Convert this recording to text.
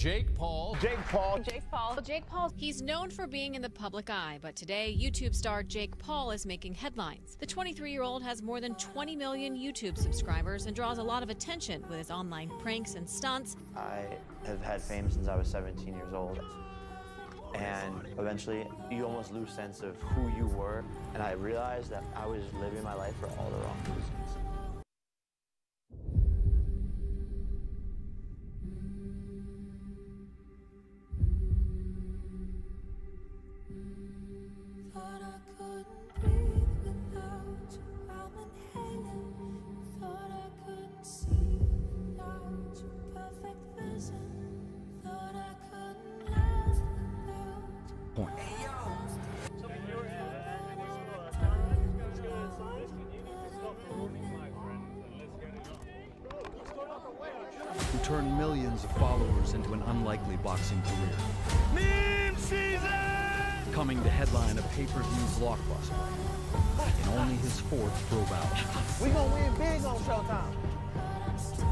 Jake Paul. Jake Paul. Jake Paul. Jake Paul. He's known for being in the public eye, but today, YouTube star Jake Paul is making headlines. The 23 year old has more than 20 million YouTube subscribers and draws a lot of attention with his online pranks and stunts. I have had fame since I was 17 years old. And eventually, you almost lose sense of who you were. And I realized that I was living my life for all the wrong reasons. Point. Who turned millions of followers into an unlikely boxing career. Meme season! Coming to headline a pay-per-view blockbuster in only his fourth pro bout. We gonna win big on Showtime.